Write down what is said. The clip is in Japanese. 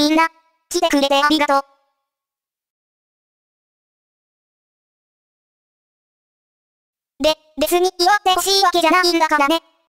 みんな、来てくれてありがとう。で、別に祝ってほしいわけじゃないんだからね。